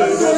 Yeah.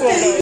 我们